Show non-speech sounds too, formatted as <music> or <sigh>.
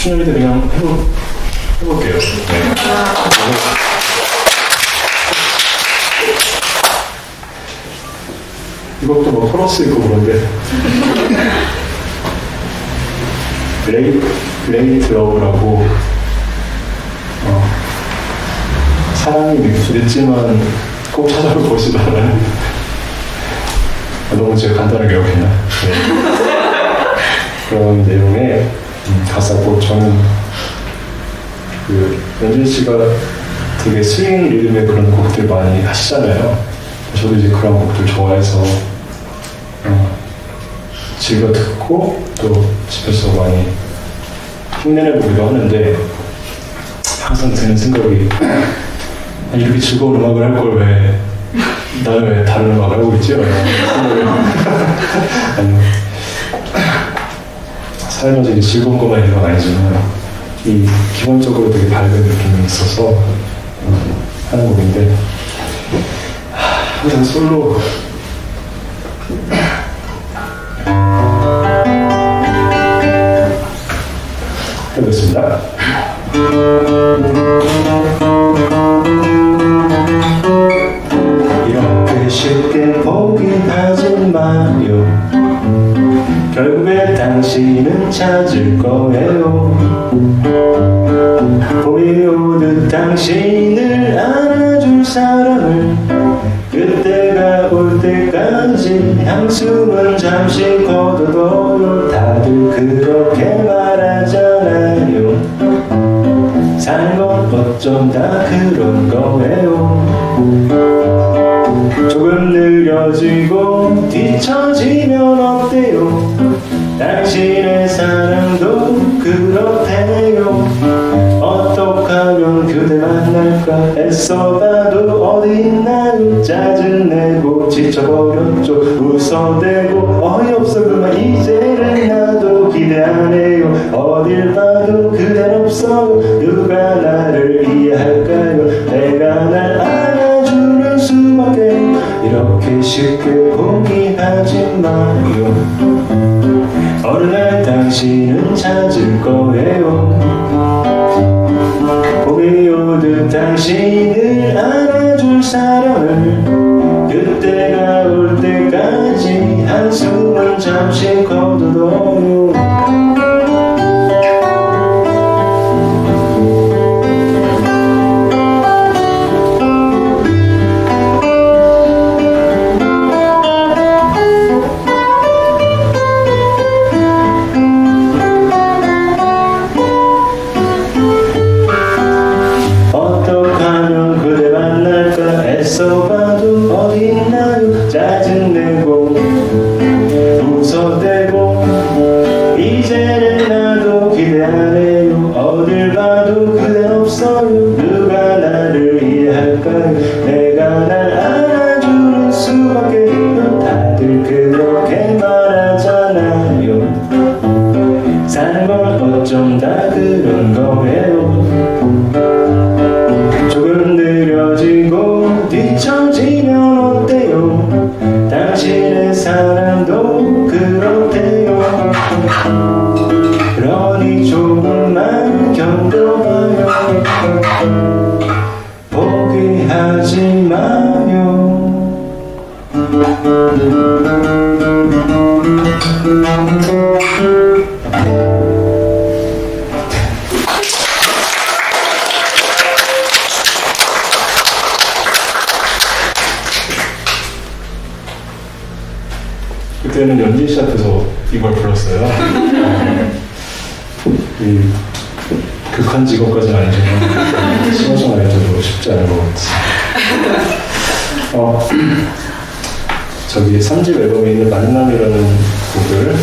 10주년인데 그냥 해볼, 해볼게요. 네. 이것도 뭐 코러스 있고 그런데 블레이, 블레이트 러브라고 어, 사랑이 믹스됐지만 꼭 찾아보시기 바라는 아, 너무 제가 간단하게 여기나 네. 그런 내용의 음, 가사고 저는 그 연준 씨가 되게 스윙 리듬의 그런 곡들 많이 하시잖아요. 저도 이제 그런 곡들 좋아해서 어, 즐겨 듣고 또 집에서 많이 흉내내 보기도 하는데 항상 드는 생각이 아니, 이렇게 즐거운 음악을 할 걸 왜 나는 왜 다른 음악을 하고 있지? <laughs> 아니요 살면서 이제 즐거운 것만 있는 건 아니지만 이 기본적으로 되게 밝은 느낌이 있어서 음, 하는 곡인데 항상 솔로 해보겠습니다. 이렇게 쉽게 포기하지 마요. 당신은 찾을 거예요. 봄이 오듯 당신을 안아줄 사람을 그때가 올 때까지 향수는 잠시 거둬둬요. 다들 그렇게 말하잖아요. 건 어쩜 다 그런 거예요. 조금 느려지고 뒤처지면 어때요? 당신의 사랑도 그렇대요. 어떡하면 그대 만날까 애써봐도 어디 있나요? 짜증내고 지쳐버렸죠. 웃어대고 어이없어 그만 이제는 나도 기대 안 해요. 어딜 봐도 그댄 없어요. 누가 나를 이해할까요? 내가 날 안아주는 수밖에 이렇게 쉽게 포기하지 마요. 어느 날 당신은 찾을 거예요. 봄이 오듯 당신을 안아줄 사람을 그때가 올 때까지 한숨을 잠시 어쩜 다 그런 거예요 조금 느려지고 뒤처지면 어때요? 당신의 사랑도 그렇대요. 그러니 조금만 견뎌봐요. 그때는 연진 씨 앞에서 이걸 불렀어요. 이 극한 직업까지는 아니지만 싱어송라이터도 쉽지 않은 것 같아요. 어, <clears throat> 저기 3집 앨범에 있는 만남이라는 곡을